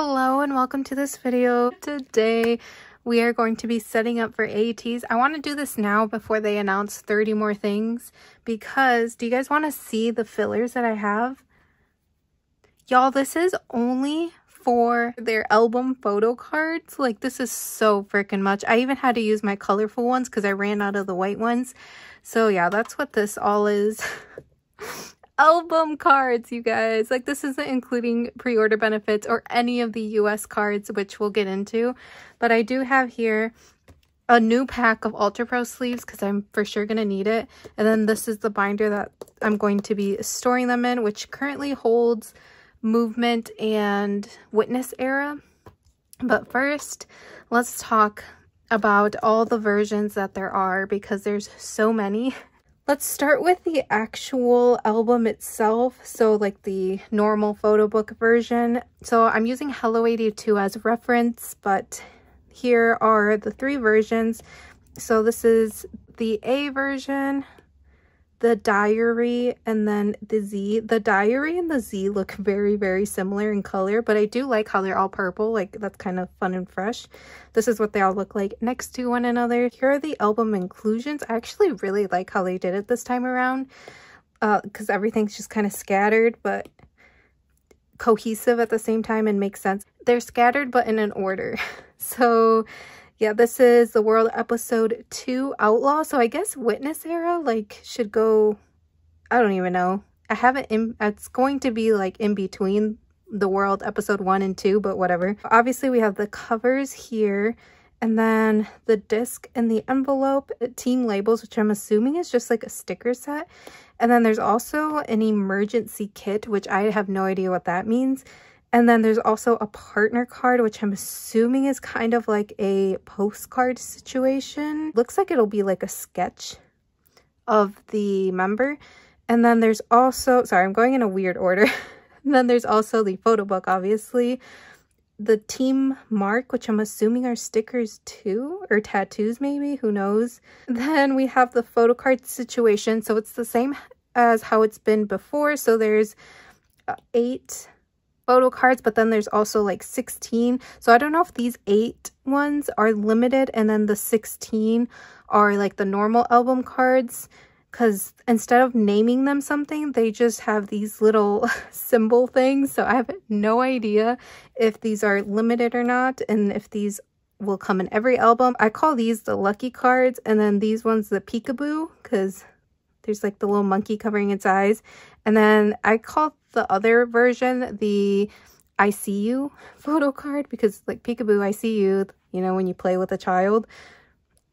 Hello and welcome to this video. Today we are going to be setting up for ATEEZ. I want to do this now before they announce 30 more things because do you guys want to see the fillers that I have? Y'all, this is only for their album photo cards. Like this is so freaking much. I even had to use my colorful ones because I ran out of the white ones. So yeah, that's what this all is. album cards, you guys. Like, this isn't including pre-order benefits or any of the US cards, which we'll get into. But I do have here a new pack of Ultra Pro sleeves because I'm for sure going to need it. And then this is the binder that I'm going to be storing them in, which currently holds movement and witness era. But first, let's talk about all the versions that there are because there's so many. Let's start with the actual album itself. So like the normal photo book version. So I'm using Hello 82 as reference, but here are the three versions. So this is the A version, the diary and then the Z. The diary and the Z look very, very similar in color, but I do like how they're all purple. Like that's kind of fun and fresh. This is what they all look like next to one another. Here are the album inclusions. I actually really like how they did it this time around because uh, everything's just kind of scattered, but cohesive at the same time and makes sense. They're scattered, but in an order. so yeah, this is the world episode 2 Outlaw. So I guess Witness era like should go I don't even know. I haven't it's going to be like in between the world episode 1 and 2, but whatever. Obviously, we have the covers here and then the disc and the envelope, uh, team labels, which I'm assuming is just like a sticker set. And then there's also an emergency kit, which I have no idea what that means. And then there's also a partner card, which I'm assuming is kind of like a postcard situation. Looks like it'll be like a sketch of the member. And then there's also, sorry, I'm going in a weird order. and then there's also the photo book, obviously. The team mark, which I'm assuming are stickers too, or tattoos maybe, who knows. Then we have the photo card situation. So it's the same as how it's been before. So there's uh, eight photo cards, but then there's also like 16. So I don't know if these eight ones are limited and then the 16 are like the normal album cards because instead of naming them something, they just have these little symbol things. So I have no idea if these are limited or not and if these will come in every album. I call these the lucky cards and then these ones the peekaboo because there's like the little monkey covering its eyes. And then I call the other version the I see you photo card because like peekaboo, I see you, you know, when you play with a child.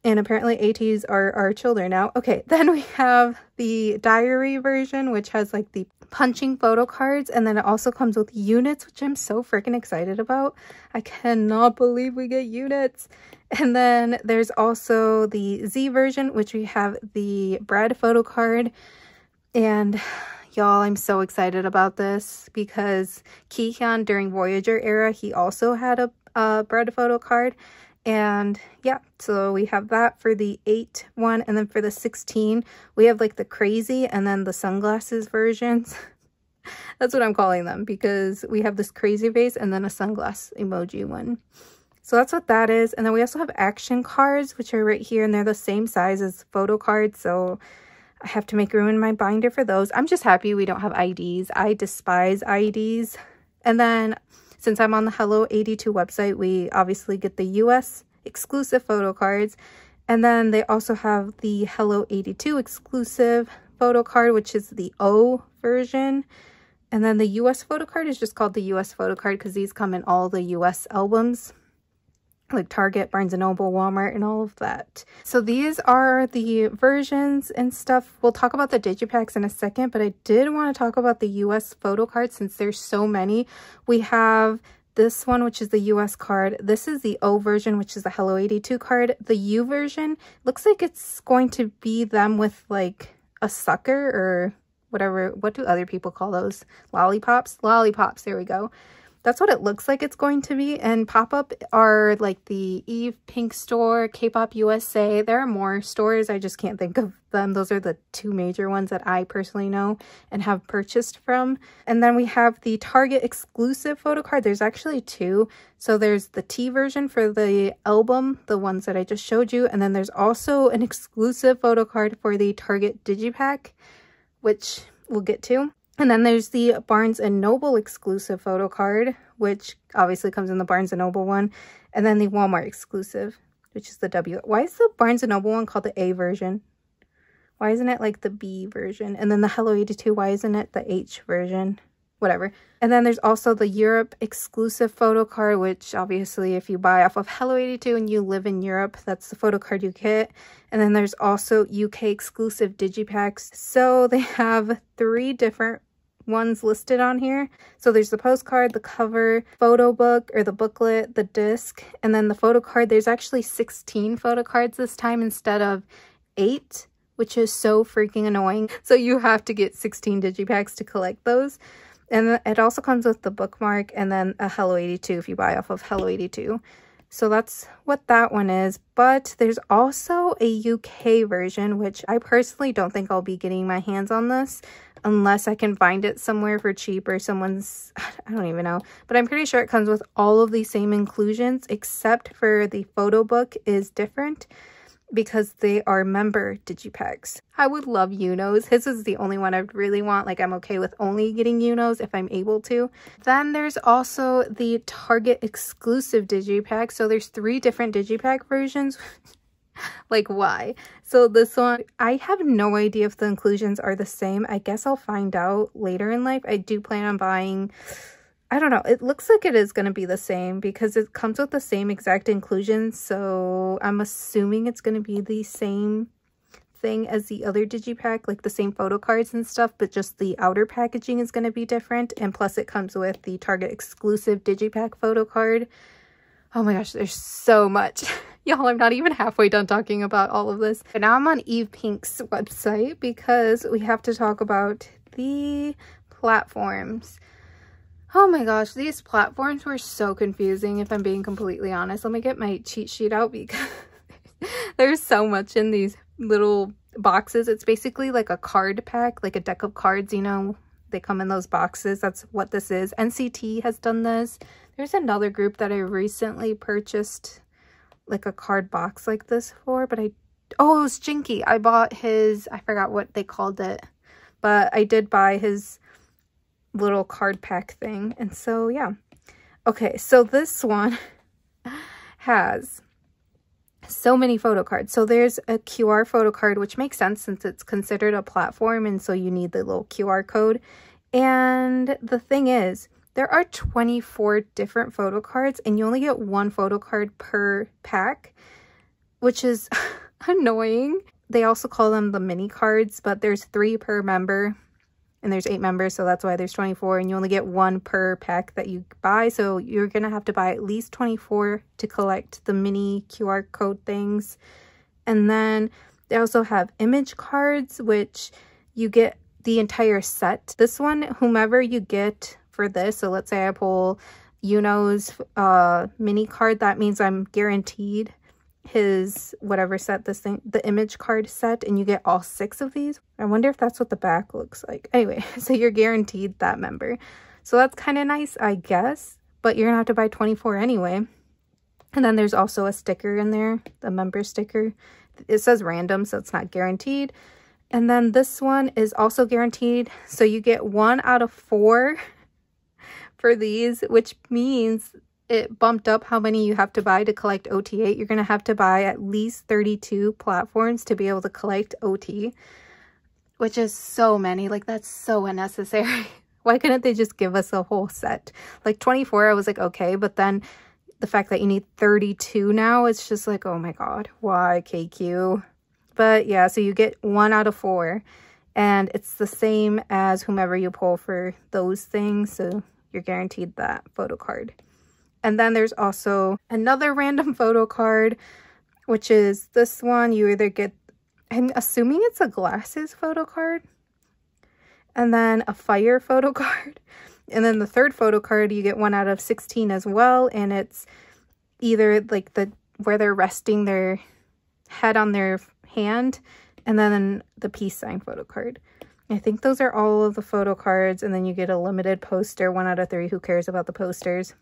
And apparently ATEEZ are our children now. Okay, then we have the diary version, which has like the punching photo cards. And then it also comes with units, which I'm so freaking excited about. I cannot believe we get units. And then there's also the Z version, which we have the bread photo card. And y'all, I'm so excited about this because Kihyun during Voyager era, he also had a, a bread photo card. And yeah, so we have that for the 8 one. And then for the 16, we have like the crazy and then the sunglasses versions. That's what I'm calling them because we have this crazy face and then a sunglass emoji one. So that's what that is. And then we also have action cards, which are right here. And they're the same size as photo cards. So I have to make room in my binder for those. I'm just happy we don't have IDs. I despise IDs. And then since I'm on the Hello 82 website, we obviously get the US exclusive photo cards. And then they also have the Hello 82 exclusive photo card, which is the O version. And then the US photo card is just called the US photo card because these come in all the US albums like Target, Barnes & Noble, Walmart, and all of that. So these are the versions and stuff. We'll talk about the digipacks in a second, but I did want to talk about the US photo cards since there's so many. We have this one, which is the US card. This is the O version, which is the Hello 82 card. The U version looks like it's going to be them with like a sucker or whatever. What do other people call those? Lollipops? Lollipops, there we go. That's what it looks like it's going to be. And pop-up are like the Eve Pink store, K-Pop USA. There are more stores. I just can't think of them. Those are the two major ones that I personally know and have purchased from. And then we have the Target exclusive photo card. There's actually two. So there's the T version for the album, the ones that I just showed you. And then there's also an exclusive photo card for the Target Digipack, which we'll get to. And then there's the Barnes & Noble exclusive photo card, which obviously comes in the Barnes & Noble one. And then the Walmart exclusive, which is the W. Why is the Barnes & Noble one called the A version? Why isn't it like the B version? And then the Hello 82, why isn't it the H version? Whatever. And then there's also the Europe exclusive photo card, which obviously if you buy off of Hello 82 and you live in Europe, that's the photo card you get. And then there's also UK exclusive digipacks. So they have three different ones listed on here. So there's the postcard, the cover, photo book or the booklet, the disc, and then the photo card. There's actually 16 photo cards this time instead of 8, which is so freaking annoying. So you have to get 16 digipacks to collect those. And it also comes with the bookmark and then a Hello 82 if you buy off of Hello 82. So that's what that one is. But there's also a UK version, which I personally don't think I'll be getting my hands on this unless I can find it somewhere for cheap or someone's, I don't even know. But I'm pretty sure it comes with all of the same inclusions except for the photo book is different because they are member digipacks. I would love Yunhos. His is the only one I really want. Like I'm okay with only getting Yunhos if I'm able to. Then there's also the Target exclusive digipack. So there's three different digipack versions. like why? So this one i have no idea if the inclusions are the same. I guess i'll find out later in life. I do plan on buying i don't know. It looks like it is going to be the same because it comes with the same exact inclusions. So i'm assuming it's going to be the same thing as the other digipack like the same photo cards and stuff but just the outer packaging is going to be different. And plus it comes with the target exclusive digipack photo card. Oh my gosh there's so much Y'all, I'm not even halfway done talking about all of this. But now I'm on Eve Pink's website because we have to talk about the platforms. Oh my gosh, these platforms were so confusing if I'm being completely honest. Let me get my cheat sheet out because there's so much in these little boxes. It's basically like a card pack, like a deck of cards, you know, they come in those boxes. That's what this is. NCT has done this. There's another group that I recently purchased like a card box like this for, but I, oh, it was Jinky. I bought his, I forgot what they called it, but I did buy his little card pack thing. And so, yeah. Okay, so this one has so many photo cards. So there's a QR photo card, which makes sense since it's considered a platform. And so you need the little QR code. And the thing is, there are 24 different photo cards and you only get one photo card per pack, which is annoying. They also call them the mini cards, but there's three per member and there's eight members, so that's why there's 24 and you only get one per pack that you buy. So you're going to have to buy at least 24 to collect the mini QR code things. And then they also have image cards, which you get the entire set. This one, whomever you get for this. So let's say I pull Yunho's uh, mini card. That means I'm guaranteed his whatever set this thing, the image card set, and you get all six of these. I wonder if that's what the back looks like. Anyway, so you're guaranteed that member. So that's kind of nice, I guess, but you're gonna have to buy 24 anyway. And then there's also a sticker in there, the member sticker. It says random, so it's not guaranteed. And then this one is also guaranteed. So you get one out of four for these, which means it bumped up how many you have to buy to collect OT8. You're going to have to buy at least 32 platforms to be able to collect OT, which is so many. Like, that's so unnecessary. Why couldn't they just give us a whole set? Like, 24, I was like, okay, but then the fact that you need 32 now, it's just like, oh my god, why KQ? But yeah, so you get one out of four, and it's the same as whomever you pull for those things. So you're guaranteed that photo card. And then there's also another random photo card, which is this one. You either get, I'm assuming it's a glasses photo card, and then a fire photo card. And then the third photo card, you get one out of 16 as well. And it's either like the where they're resting their head on their hand and then the peace sign photo card. I think those are all of the photo cards. And then you get a limited poster, one out of three. Who cares about the posters?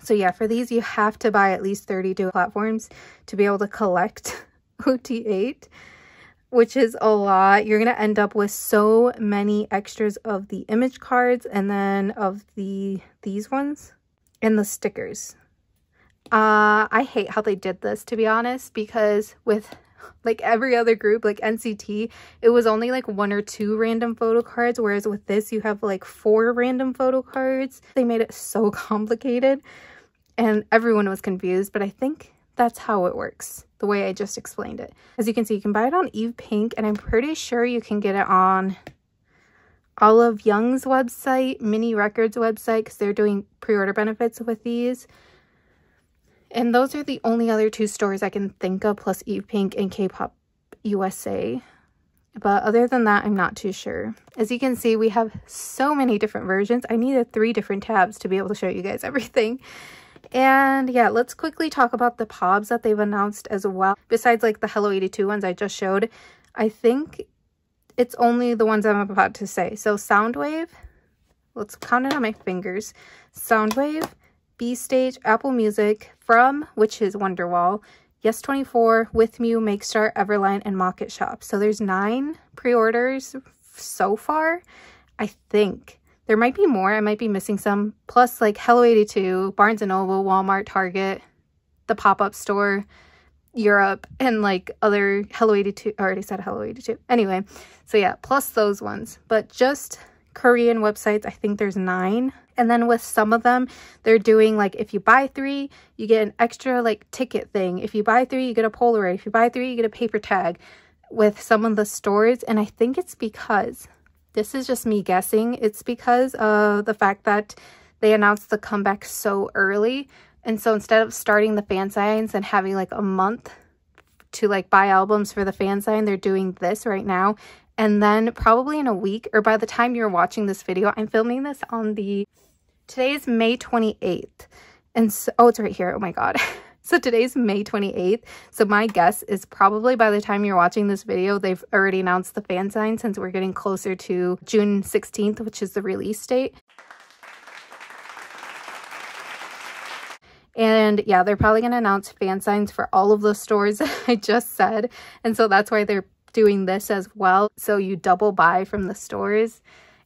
So yeah, for these, you have to buy at least 32 platforms to be able to collect OT8, which is a lot. You're going to end up with so many extras of the image cards and then of the these ones and the stickers. Uh, I hate how they did this, to be honest, because with like every other group, like NCT, it was only like one or two random photo cards, whereas with this, you have like four random photo cards. They made it so complicated and everyone was confused, but I think that's how it works, the way I just explained it. As you can see, you can buy it on Eve Pink, and I'm pretty sure you can get it on Olive Young's website, Mini Records website, because they're doing pre-order benefits with these. And those are the only other two stores I can think of, plus Eve Pink and K-Pop USA. But other than that, I'm not too sure. As you can see, we have so many different versions. I needed three different tabs to be able to show you guys everything. And yeah, let's quickly talk about the POBs that they've announced as well. Besides like the Hello 82 ones I just showed, I think it's only the ones I'm about to say. So Soundwave, let's count it on my fingers. Soundwave, B-Stage, Apple Music, From, which is Wonderwall, Yes24, Withmuu, Makestar, Everline, and Mokket Shop. So there's nine pre-orders so far, I think. There might be more. I might be missing some. Plus, like Hello 82, Barnes & Noble, Walmart, Target, the pop-up store, Europe, and like other Hello 82. I already said Hello 82. Anyway, so yeah, plus those ones. But just Korean websites, I think there's nine. And then with some of them, they're doing like if you buy three, you get an extra like ticket thing. If you buy three, you get a Polaroid. If you buy three, you get a paper tag with some of the stores. And I think it's because this is just me guessing. It's because of the fact that they announced the comeback so early. And so instead of starting the fan signs and having like a month to like buy albums for the fan sign, they're doing this right now. And then probably in a week or by the time you're watching this video, I'm filming this on the, today is May 28th. And so, oh, it's right here. Oh my God. So today's May 28th. So my guess is probably by the time you're watching this video, they've already announced the fan sign since we're getting closer to June 16th, which is the release date. And yeah, they're probably going to announce fan signs for all of the stores I just said. And so that's why they're doing this as well. So you double buy from the stores.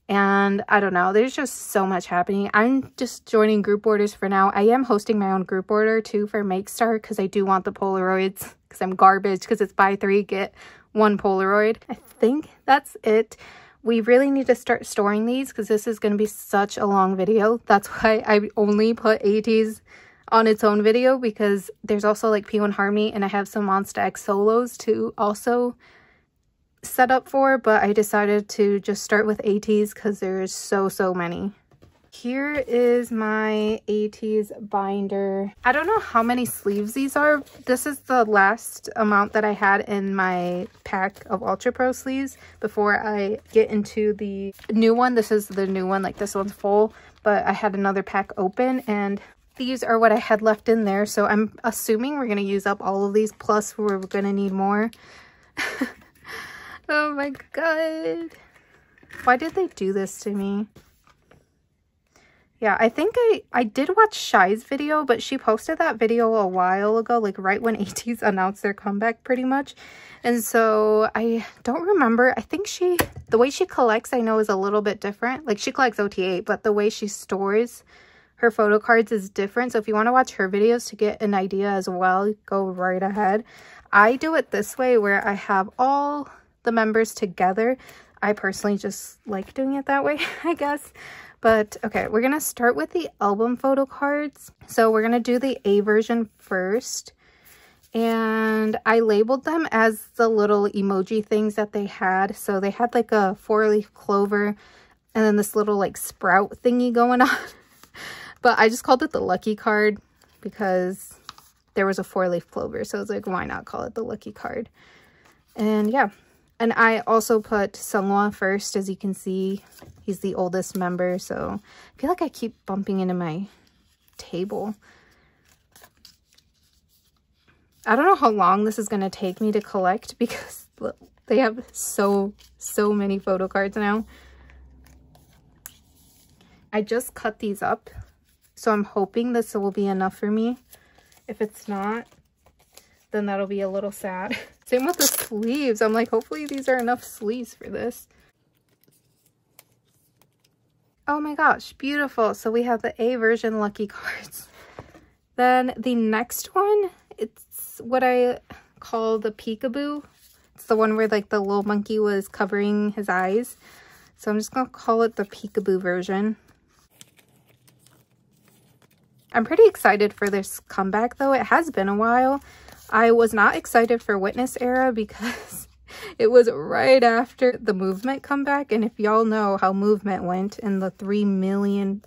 And I don't know, there's just so much happening. I'm just joining group orders for now. I am hosting my own group order too for Makestar because I do want the Polaroids because I'm garbage because it's buy three, get one Polaroid. I think that's it. We really need to start storing these because this is going to be such a long video. That's why I only put ATEEZ on its own video because there's also like P1 Harmony and I have some Monsta X solos to also set up for, but I decided to just start with ATEEZ because there's so, so many. Here is my ATEEZ binder. I don't know how many sleeves these are. This is the last amount that I had in my pack of Ultra Pro sleeves before I get into the new one. This is the new one, like this one's full, but I had another pack open and these are what I had left in there. So I'm assuming we're to use up all of these, plus we're to need more. Oh my god. Why did they do this to me? Yeah, I think I, I did watch Shy's video, but she posted that video a while ago, like right when ATEEZ announced their comeback pretty much. And so I don't remember. I think she, the way she collects, I know is a little bit different. Like she collects OT8, but the way she stores her photo cards is different. So if you want to watch her videos to get an idea as well, go right ahead. I do it this way where I have all the members together. I personally just like doing it that way, I guess. But okay, we're going to start with the album photo cards. So we're going to do the A version first. And I labeled them as the little emoji things that they had. So they had like a four-leaf clover and then this little like sprout thingy going on. but I just called it the lucky card because there was a four-leaf clover. So I was like, why not call it the lucky card? And yeah, And I also put Seonghwa first, as you can see. He's the oldest member, so I feel like I keep bumping into my table. I don't know how long this is going to take me to collect because they have so, so many photo cards now. I just cut these up, so I'm hoping this will be enough for me. If it's not, then that'll be a little sad. Same with the sleeves. I'm like, hopefully these are enough sleeves for this. Oh my gosh, beautiful. So we have the A version lucky cards. Then the next one, it's what I call the peekaboo. It's the one where like the little monkey was covering his eyes. So I'm just to call it the peekaboo version. I'm pretty excited for this comeback though. It has been a while. I was not excited for Witness Era because it was right after the Movement comeback. And if y'all know how Movement went and the 3 million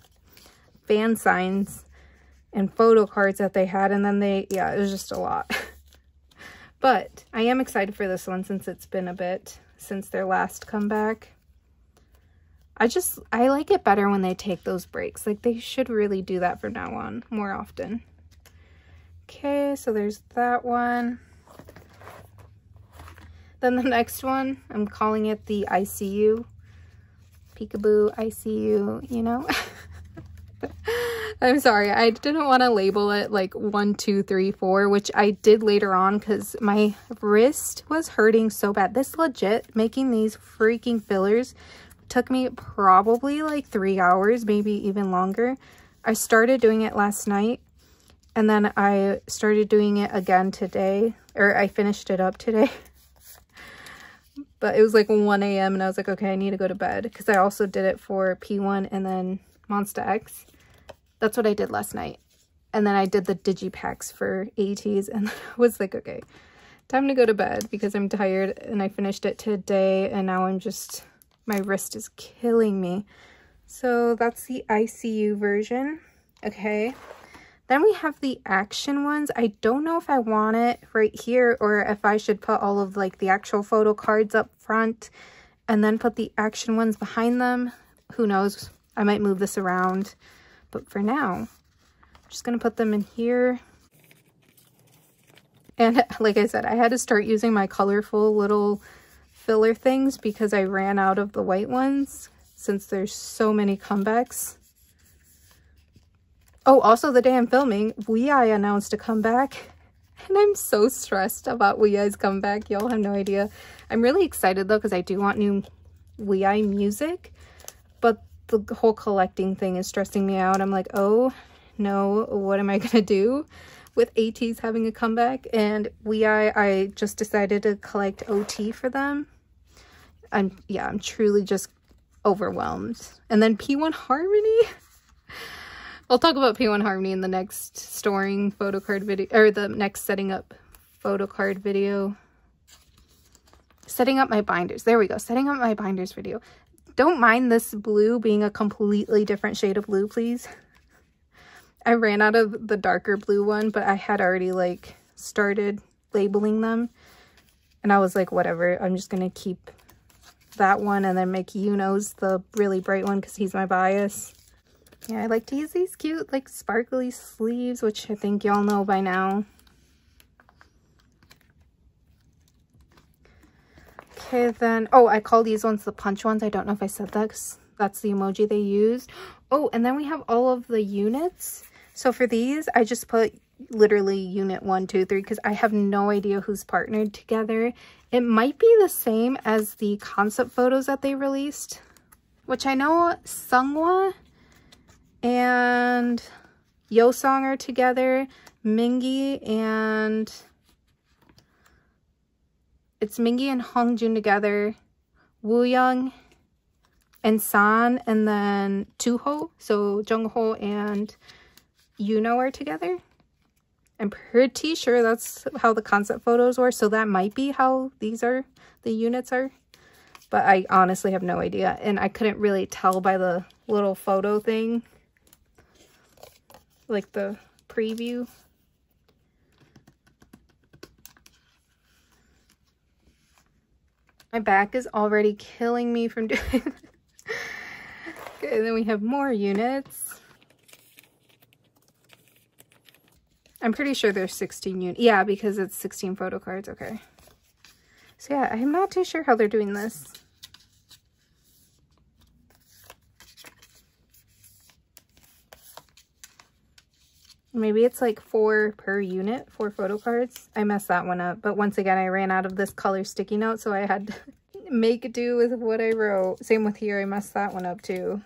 fan signs and photo cards that they had. And then they, yeah, it was just a lot. but I am excited for this one since it's been a bit since their last comeback. I just, I like it better when they take those breaks. Like they should really do that from now on more often. Okay, so there's that one. Then the next one, I'm calling it the ICU. Peekaboo ICU, you know? I'm sorry, I didn't want to label it like one, two, three, four, which I did later on because my wrist was hurting so bad. This legit, making these freaking fillers took me probably like three hours, maybe even longer. I started doing it last night and then I started doing it again today, or I finished it up today. but it was like 1 a.m. and I was like, okay, I need to go to bed because I also did it for P1 and then Monsta X. That's what I did last night. And then I did the digipacks for ATEEZ and I was like, okay, time to go to bed because I'm tired and I finished it today and now I'm just, my wrist is killing me. So that's the ICU version. Okay. Then we have the action ones. I don't know if I want it right here or if I should put all of like the actual photo cards up front and then put the action ones behind them. Who knows? I might move this around. But for now, I'm just going to put them in here. And like I said, I had to start using my colorful little filler things because I ran out of the white ones since there's so many comebacks. Oh, also the day I'm filming, WEi announced a comeback. And I'm so stressed about WEi's comeback. Y'all have no idea. I'm really excited though because I do want new WEi music. But the whole collecting thing is stressing me out. I'm like, oh no, what am I going to do with ATEEZ having a comeback? And WEi, I just decided to collect OT for them. I'm, yeah, I'm truly just overwhelmed. And then P1 Harmony. I'll talk about P1 Harmony in the next storing photo card video, or the next setting up photo card video. Setting up my binders. There we go. Setting up my binders video. Don't mind this blue being a completely different shade of blue, please. I ran out of the darker blue one, but I had already like started labeling them. And I was like, whatever, I'm just going to keep that one and then make Yunho's the really bright one because he's my bias. Yeah, I like to use these cute, like, sparkly sleeves, which I think y'all know by now. Okay, then, oh, I call these ones the punch ones. I don't know if I said that that's the emoji they used. Oh, and then we have all of the units. So for these, I just put literally unit one, two, three, because I have no idea who's partnered together. It might be the same as the concept photos that they released, which I know Seonghwa and Yeosang are together, Mingi and it's Mingi and Hongjoong together, Wooyoung and San, and then Tuho, so Jongho and Yunho are together. I'm pretty sure that's how the concept photos were, so that might be how these are, the units are. But I honestly have no idea, and I couldn't really tell by the little photo thing like the preview. My back is already killing me from doing Okay, then we have more units. I'm pretty sure there's 16 units. Yeah, because it's 16 photo cards. Okay. So yeah, I'm not too sure how they're doing this. Maybe it's like four per unit, four photo cards. I messed that one up. But once again, I ran out of this color sticky note, so I had to make do with what I wrote. Same with here, I messed that one up too.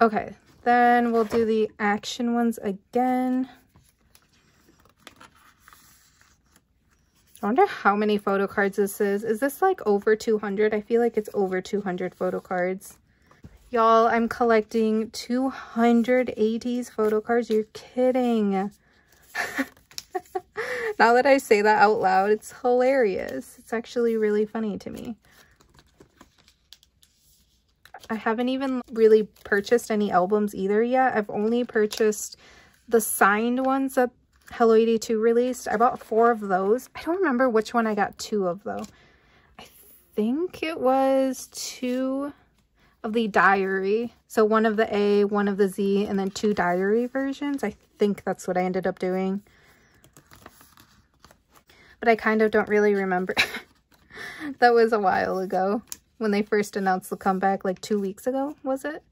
Okay, then we'll do the action ones again. I wonder how many photo cards this is. Is this like over 200? I feel like it's over 200 photo cards. Y'all, I'm collecting 280s photo cards. You're kidding. now that I say that out loud, it's hilarious. It's actually really funny to me. I haven't even really purchased any albums either yet. I've only purchased the signed ones that Hello 82 released. I bought four of those. I don't remember which one I got two of though. I think it was two of the diary. So one of the A, one of the Z, and then two diary versions. I think that's what I ended up doing. But I kind of don't really remember. that was a while ago when they first announced the comeback like two weeks ago, was it?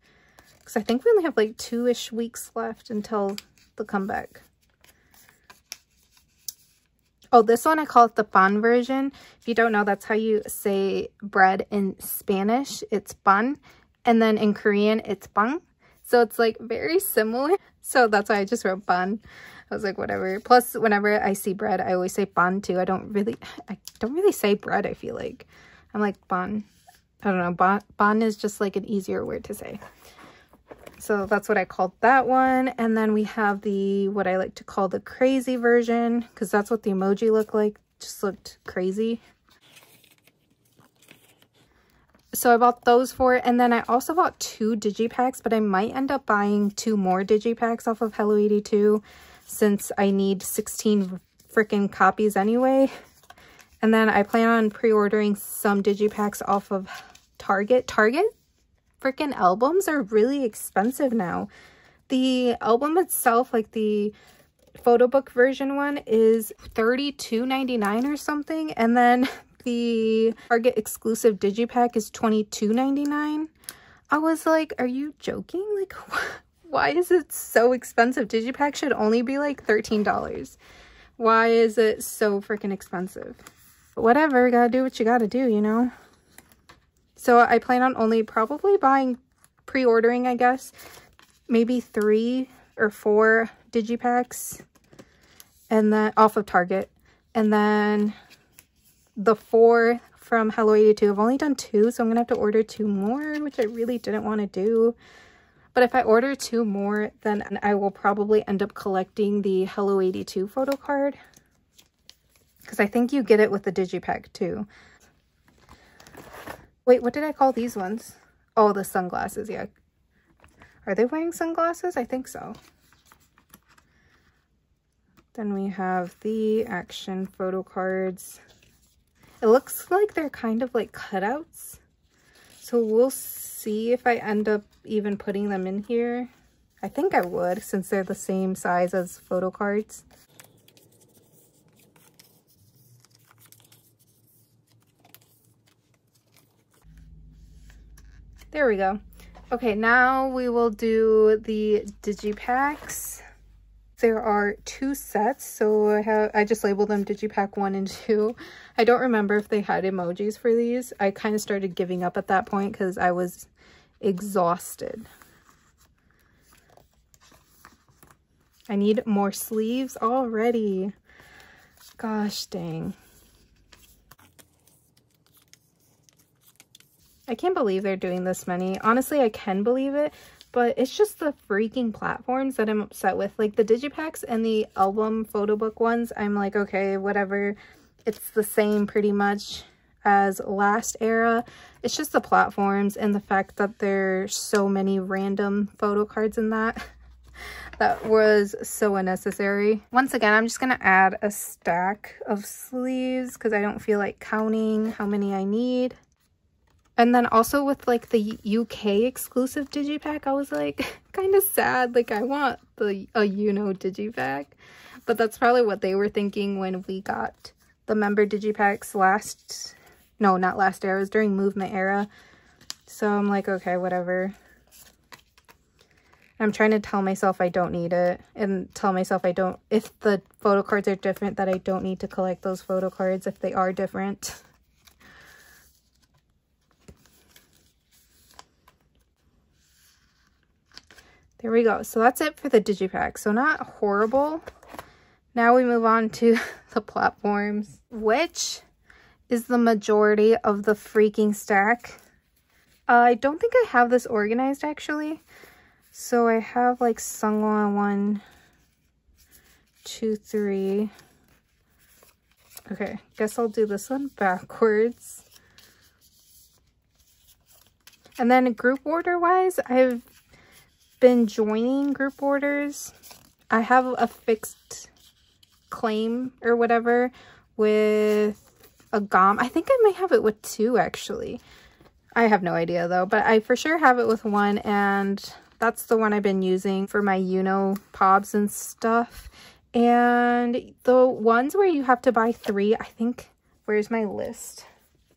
Because I think we only have like two-ish weeks left until the comeback. Oh, this one I call it the pan version. If you don't know, that's how you say bread in Spanish. It's pan. And then in Korean, it's bang. So it's like very similar. So that's why I just wrote pan. I was like, whatever. Plus, whenever I see bread, I always say pan too. I don't really, I don't really say bread, I feel like. I'm like pan. I don't know. Ban is just like an easier word to say. So that's what I called that one. And then we have the, what I like to call the crazy version, because that's what the emoji looked like. Just looked crazy. So I bought those four. And then I also bought two digipacks, but I might end up buying two more digipacks off of Hello 82 since I need 16 freaking copies anyway. And then I plan on pre-ordering some digipacks off of Target. Target freaking albums are really expensive now. The album itself, like the photo book version one is $32.99 or something. And then the Target exclusive digipack is $22.99. I was like, are you joking? Like, why is it so expensive? Digipack should only be like $13. Why is it so freaking expensive? whatever, gotta do what you gotta do, you know? So I plan on only probably buying, pre-ordering, I guess, maybe three or four digipacks and then off of Target. And then the four from Hello 82. I've only done two, so I'm going to have to order two more, which I really didn't want to do. But if I order two more, then I will probably end up collecting the Hello 82 photo card. Because I think you get it with the digipack too. Wait, what did I call these ones? Oh, the sunglasses, yeah. Are they wearing sunglasses? I think so. Then we have the action photo cards. It looks like they're kind of like cutouts. So we'll see if I end up even putting them in here. I think I would since they're the same size as photo cards. There we go. Okay, now we will do the digipacks. There are two sets, so I have I just labeled them digipack 1 and 2. I don't remember if they had emojis for these. I kind of started giving up at that point because I was exhausted. I need more sleeves already. Gosh dang. I can't believe they're doing this many. Honestly, I can believe it, but it's just the freaking platforms that I'm upset with. Like the digipacks and the album photo book ones, I'm like, okay, whatever. It's the same pretty much as last era. It's just the platforms and the fact that there's so many random photo cards in that. that was so unnecessary. Once again, I'm just going to add a stack of sleeves because I don't feel like counting how many I need. And then also with like the UK exclusive digipack, I was like kind of sad. Like I want the a Yunho digipack. But that's probably what they were thinking when we got the member digipacks last, no, not last era. It was during movement era. So I'm like, okay, whatever. I'm trying to tell myself I don't need it and tell myself I don't, if the photo cards are different, that I don't need to collect those photo cards if they are different. There we go. So that's it for the digipack. So not horrible. Now we move on to the platforms, which is the majority of the freaking stack. Uh, I don't think I have this organized actually. So I have like Seonghwa one, two, three. Okay, guess I'll do this one backwards. And then group order wise, I've been joining group orders. I have a fixed claim or whatever with a GOM. I think I might have it with two actually. I have no idea though, but I for sure have it with one and that's the one I've been using for my Yunho pobs and stuff. And the ones where you have to buy three, I think, where's my list?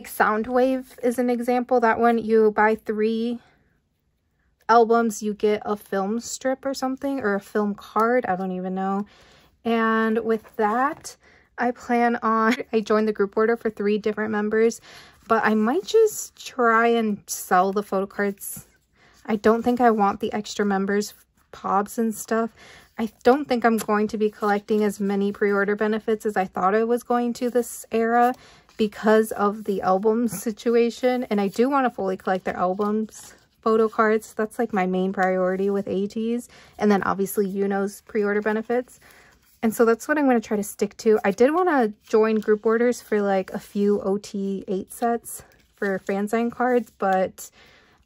Soundwave is an example. That one, you buy three albums, you get a film strip or something, or a film card. I don't even know. And with that, I plan on, I joined the group order for three different members, but I might just try and sell the photo cards. I don't think I want the extra members pobs and stuff. I don't think I'm going to be collecting as many pre-order benefits as I thought I was going to this era because of the album situation. And I do want to fully collect their albums photo cards. That's like my main priority with ATEEZ. And then obviously Yunho's pre-order benefits. And so that's what I'm going to try to stick to. I did want to join group orders for like a few OT8 sets for fan sign cards, but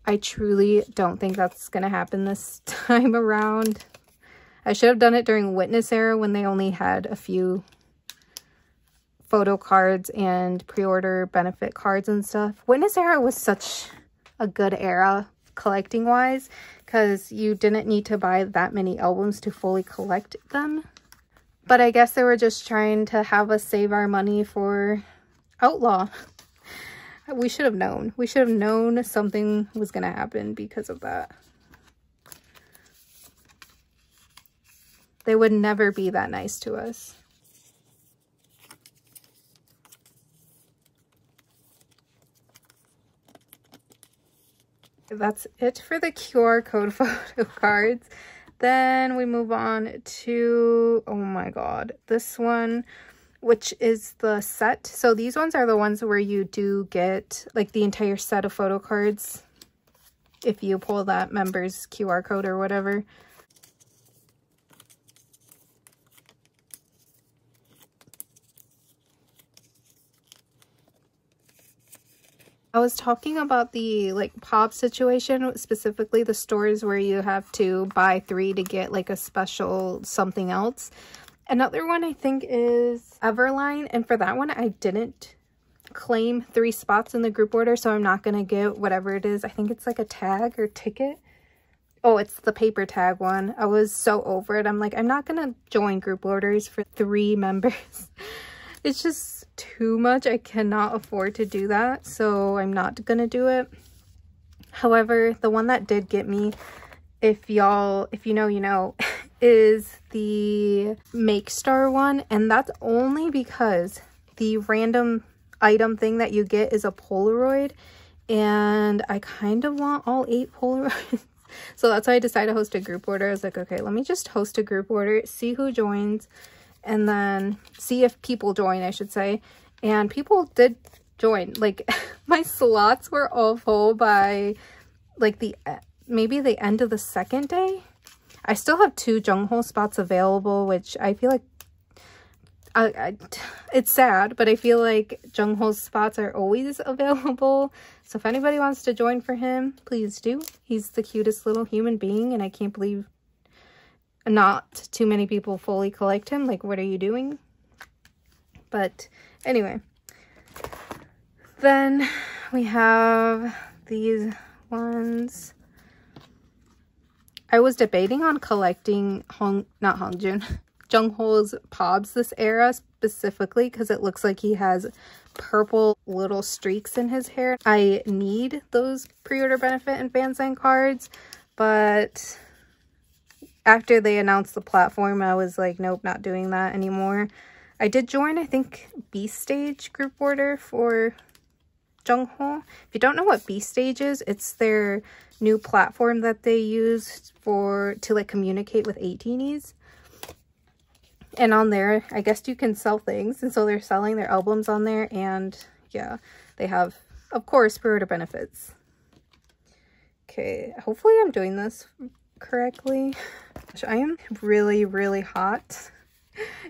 I truly don't think that's going to happen this time around. I should have done it during Witness era when they only had a few photo cards and pre-order benefit cards and stuff. Witness era was such a good era collecting wise because you didn't need to buy that many albums to fully collect them. But I guess they were just trying to have us save our money for Outlaw. We should have known. We should have known something was going to happen because of that. They would never be that nice to us. That's it for the QR code photo cards. Then we move on to, oh my god, this one, which is the set. So these ones are the ones where you do get like the entire set of photo cards if you pull that member's QR code or whatever. I was talking about the like pop situation, specifically the stores where you have to buy three to get like a special something else. Another one I think is Everline. And for that one, I didn't claim three spots in the group order. So I'm not going to get whatever it is. I think it's like a tag or ticket. Oh, it's the paper tag one. I was so over it. I'm like, I'm not going to join group orders for three members. it's just too much. I cannot afford to do that, so I'm not gonna do it. However, the one that did get me, if y'all, if you know, you know, is the Makestar one, and that's only because the random item thing that you get is a Polaroid, and I kind of want all eight Polaroids. so that's why I decided to host a group order. I was like, okay, let me just host a group order, see who joins, and then see if people join, I should say. And people did join. Like, my slots were all full by, like, the maybe the end of the second day. I still have two Jongho spots available, which I feel like I, I, it's sad, but I feel like Jongho's spots are always available. So if anybody wants to join for him, please do. He's the cutest little human being, and I can't believe not too many people fully collect him. Like, what are you doing? But anyway, then we have these ones. I was debating on collecting Hong, not Hongjoong, Jongho's Pobs this era specifically because it looks like he has purple little streaks in his hair. I need those pre-order benefit and fan sign cards, but after they announced the platform, I was like, nope, not doing that anymore. I did join, I think, b.stage group order for Jongho. If you don't know what b.stage is, it's their new platform that they use for to like communicate with 18s. And on there, I guess you can sell things. And so they're selling their albums on there. And yeah, they have, of course, pre-order benefits. Okay, hopefully I'm doing this correctly. I am really, really hot.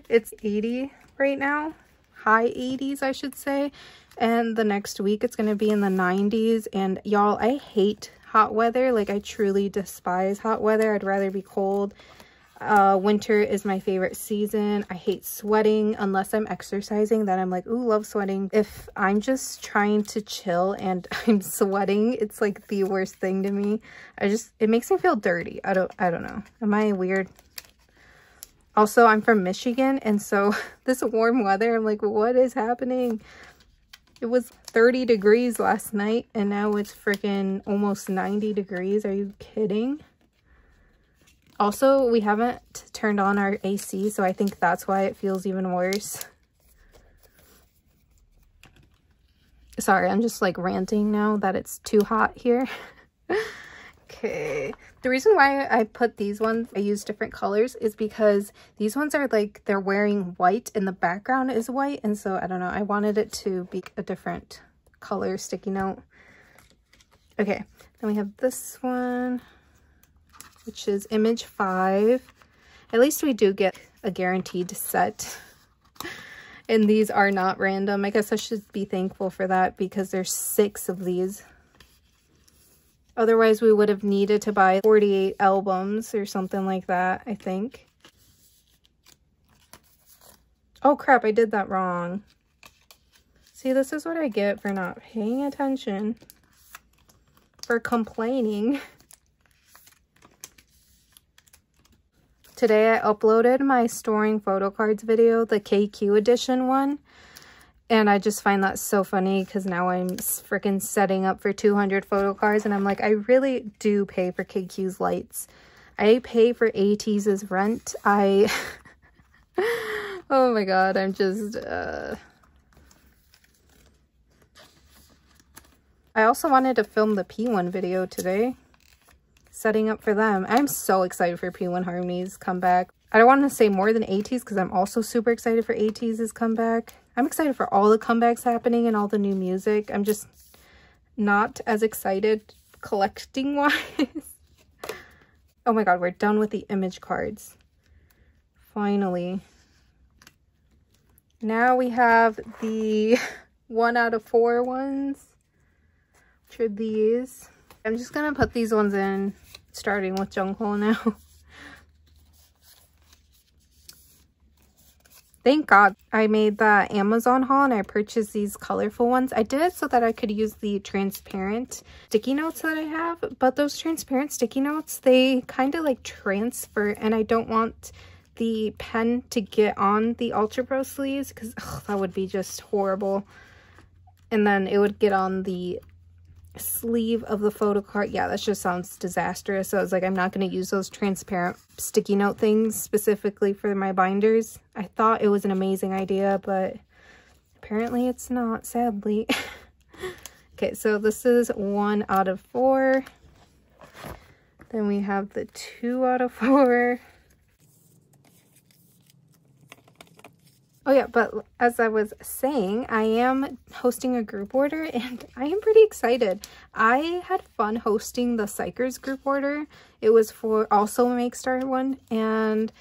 It's 80 right now. High 80s, I should say. And the next week it's going to be in the 90s. And y'all, I hate hot weather. Like, I truly despise hot weather. I'd rather be cold. Uh, winter is my favorite season. I hate sweating unless I'm exercising. Then I'm like, ooh, love sweating. If I'm just trying to chill and I'm sweating, it's like the worst thing to me. I just, it makes me feel dirty. I don't, I don't know. Am I weird? Also, I'm from Michigan, and so this warm weather, I'm like, what is happening? It was 30 degrees last night, and now it's freaking almost 90 degrees. Are you kidding? Also, we haven't turned on our AC, so I think that's why it feels even worse. Sorry, I'm just like ranting now that it's too hot here. okay. The reason why I put these ones, I use different colors, is because these ones are like, they're wearing white and the background is white. And so, I don't know, I wanted it to be a different color sticky note. Okay, then we have this one which is image five. At least we do get a guaranteed set. and these are not random. I guess I should be thankful for that because there's six of these. Otherwise, we would have needed to buy 48 albums or something like that, I think. Oh crap, I did that wrong. See, this is what I get for not paying attention. For complaining. Today I uploaded my storing photo cards video, the KQ edition one. And I just find that so funny because now I'm freaking setting up for 200 photo cards. And I'm like, I really do pay for KQ's lights. I pay for AT's rent. I... oh my god, I'm just... Uh... I also wanted to film the P1 video today setting up for them. I'm so excited for P1 Harmony's comeback. I don't want to say more than AT's because I'm also super excited for ATEEZ's comeback. I'm excited for all the comebacks happening and all the new music. I'm just not as excited collecting wise. oh my god, we're done with the image cards. Finally. Now we have the one out of four ones, which are these. I'm just going to put these ones in starting with Jung Jongho now. Thank God I made the Amazon haul and I purchased these colorful ones. I did it so that I could use the transparent sticky notes that I have. But those transparent sticky notes, they kind of like transfer and I don't want the pen to get on the Ultra Pro sleeves because that would be just horrible. And then it would get on the sleeve of the photo card. Yeah, that just sounds disastrous. So I was like, I'm not going to use those transparent sticky note things specifically for my binders. I thought it was an amazing idea, but apparently it's not, sadly. okay, so this is one out of four. Then we have the two out of four. Oh yeah, but as I was saying, I am hosting a group order and I am pretty excited. I had fun hosting the xikers group order. It was for also a Makestar one and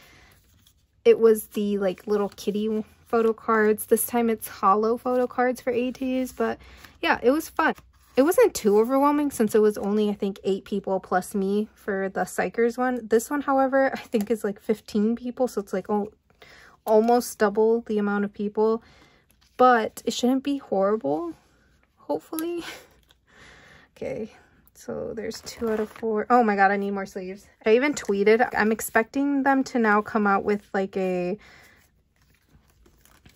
it was the like little kitty photo cards. This time it's hollow photo cards for ATEEZ, but yeah, it was fun. it wasn't too overwhelming since it was only, I think, eight people plus me for the xikers one. This one, however, I think is like 15 people. So it's like oh, almost double the amount of people. But it shouldn't be horrible, hopefully. okay, so there's two out of four. Oh my god, I need more sleeves. I even tweeted. I'm expecting them to now come out with like a...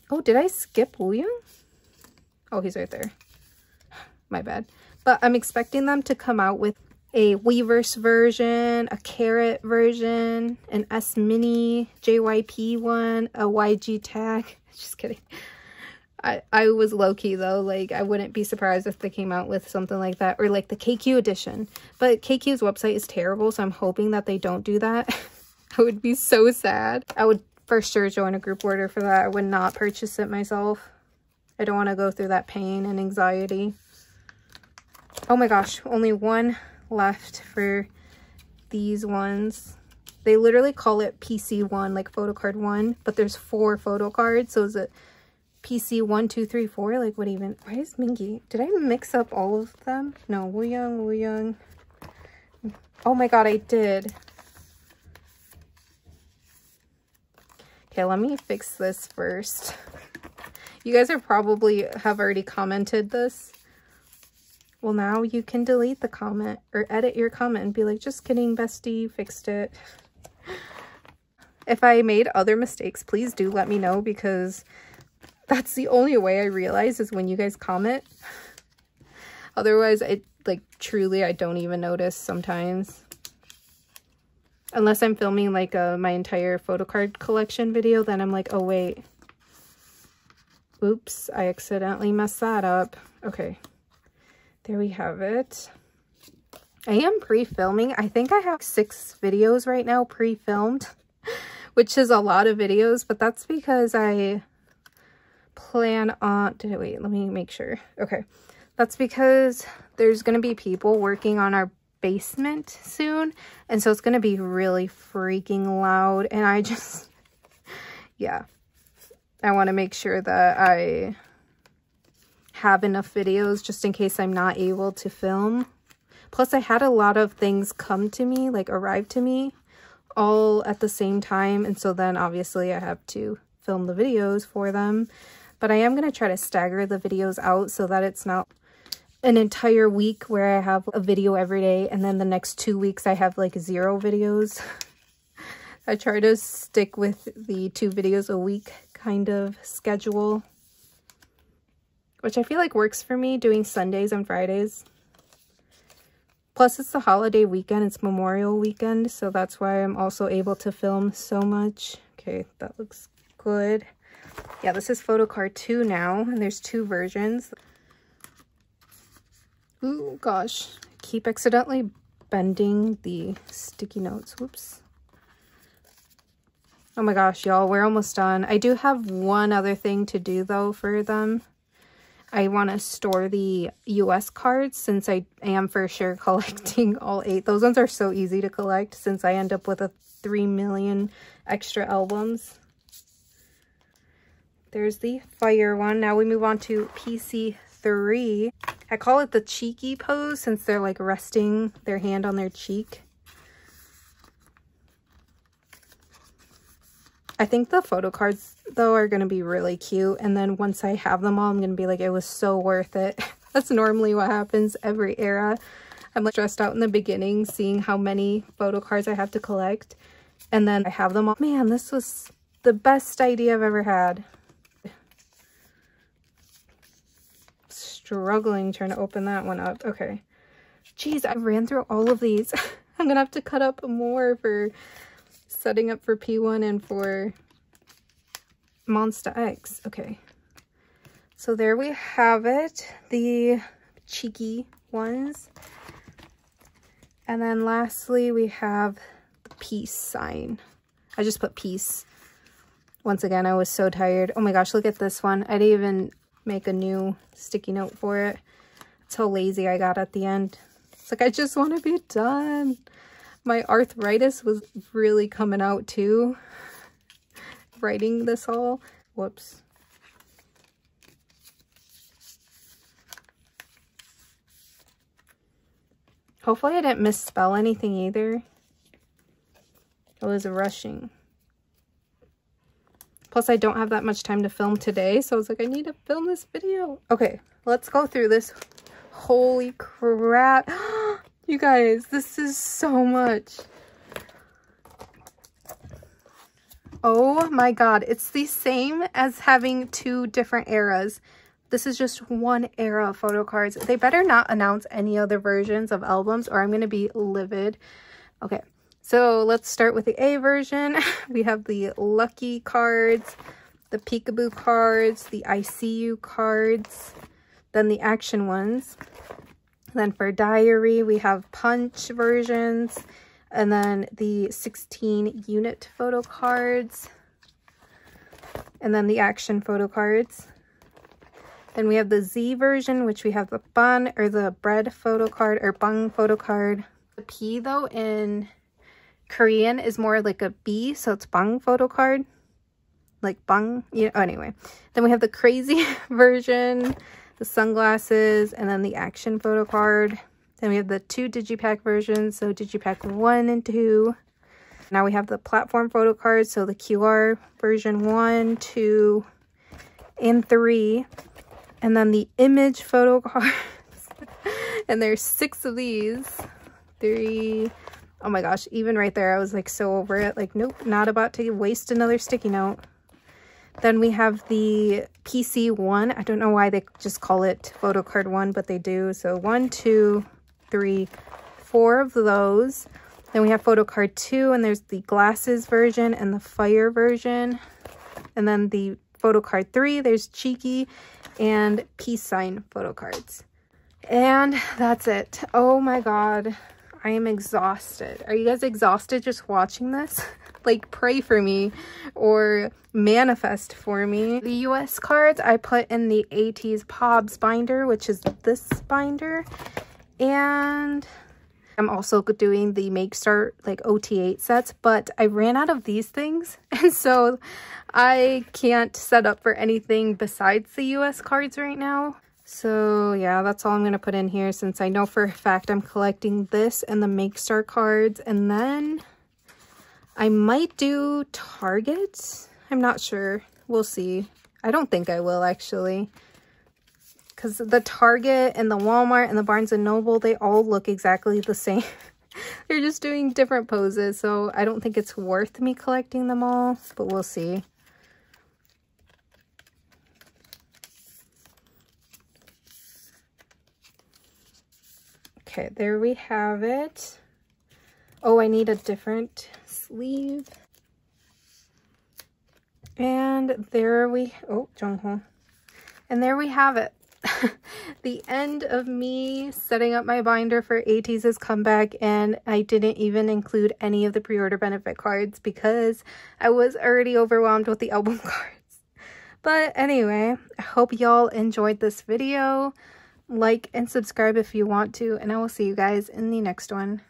Oh, did I skip William? Oh, he's right there my bad. But I'm expecting them to come out with a Weverse version, a Carrot version, an S Mini, JYP one, a YG tag. Just kidding. I, I was low-key though, like I wouldn't be surprised if they came out with something like that or like the KQ edition. But KQ's website is terrible, so I'm hoping that they don't do that. I would be so sad. I would for sure join a group order for that. I would not purchase it myself. I don't want to go through that pain and anxiety. Oh my gosh, only one left for these ones. They literally call it PC1, like photo card 1, but there's four photo cards. So is it PC 1, 2, 3, 4? Like what even? Why is Mingi? Did I mix up all of them? No, Wooyoung, Wu Young. Oh my god, I did. Okay, let me fix this first. You guys are probably have already commented this. Well, now you can delete the comment or edit your comment and be like, just kidding, bestie, fixed it. If I made other mistakes, please do let me know because that's the only way I realize is when you guys comment. Otherwise, I like truly, I don't even notice sometimes. Unless I'm filming like a, my entire photo card collection video, then I'm like, oh wait. Oops, I accidentally messed that up. Okay. There we have it. I am pre-filming. I think I have six videos right now pre-filmed, which is a lot of videos, but that's because I plan on, did it, wait, let me make sure. Okay. That's because there's going to be people working on our basement soon. And so it's going to be really freaking loud. And I just, yeah, I want to make sure that I have enough videos just in case I'm not able to film. Plus, I had a lot of things come to me, like arrive to me, all at the same time. And so then obviously I have to film the videos for them. But I am going to try to stagger the videos out so that it's not an entire week where I have a video every day and then the next two weeks I have like zero videos. I try to stick with the two videos a week kind of schedule which I feel like works for me doing Sundays and Fridays. Plus, it's the holiday weekend. It's Memorial weekend, so that's why I'm also able to film so much. Okay, that looks good. Yeah, this is photo card 2 now, and there's two versions. Ooh, gosh. I keep accidentally bending the sticky notes. Whoops. Oh my gosh, y'all, we're almost done. I do have one other thing to do, though, for them. I want to store the US cards since I am for sure collecting all eight. Those ones are so easy to collect since I end up with a 3 million extra albums. There's the fire one. Now we move on to PC3. I call it the cheeky pose since they're like resting their hand on their cheek. I think the photo cards, though, are going to be really cute. And then once I have them all, I'm going to be like, it was so worth it. That's normally what happens every era. I'm like stressed out in the beginning, seeing how many photo cards I have to collect. And then I have them all. Man, this was the best idea I've ever had. Struggling trying to open that one up. Okay. Jeez, I ran through all of these. I'm going to have to cut up more for setting up for P1 and for Monsta X. Okay. So there we have it. The cheeky ones. And then lastly, we have the peace sign. I just put peace. Once again, I was so tired. Oh my gosh, look at this one. I didn't even make a new sticky note for it. That's how lazy I got at the end. It's like, I just want to be done my arthritis was really coming out too writing this all whoops Hopefully I didn't misspell anything either. I was rushing. Plus, I don't have that much time to film today, so I was like, I need to film this video. Okay, let's go through this. Holy crap. you guys, this is so much. Oh my god, it's the same as having two different eras. This is just one era of photo cards. They better not announce any other versions of albums or I'm going to be livid. Okay, so let's start with the A version. We have the Lucky cards, the Peekaboo cards, the ICU cards, then the action ones. Then for Diary, we have Punch versions, and then the 16 unit photo cards, and then the action photo cards. Then we have the Z version, which we have the bun or the bread photo card or bung photo card. The P though in Korean is more like a B, so it's bung photo card. Like bung, you know, anyway. Then we have the crazy version, the sunglasses, and then the action photo card. Then we have the two digipak versions, so digipak 1 and 2. Now we have the platform photo cards, so the QR version 1, 2, and 3. And then the image photo cards. and there's six of these. Three, Oh my gosh, even right there, I was like so over it. Like, nope, not about to waste another sticky note. Then we have the PC one. I don't know why they just call it photo card one, but they do. So one, two, three, four of those. Then we have photo card two, and there's the glasses version and the fire version. And then the photo card three, there's cheeky and peace sign photo cards. And that's it. Oh my god. I am exhausted. Are you guys exhausted just watching this? like pray for me or manifest for me. The US cards I put in the AT's Pobs binder, which is this binder. And I'm also doing the Makestar like OT8 sets, but I ran out of these things. And so I can't set up for anything besides the US cards right now. So yeah, that's all I'm going to put in here since I know for a fact I'm collecting this and the Makestar cards. And then I might do Target. I'm not sure. We'll see. I don't think I will actually. Because the Target and the Walmart and the Barnes & Noble, they all look exactly the same. They're just doing different poses, so I don't think it's worth me collecting them all, but we'll see. Okay, there we have it. Oh, I need a different sleeve. And there we, oh, Jongho. And there we have it. the end of me setting up my binder for ATEEZ's comeback and I didn't even include any of the pre-order benefit cards because I was already overwhelmed with the album cards. But anyway, I hope y'all enjoyed this video like and subscribe if you want to, and I will see you guys in the next one.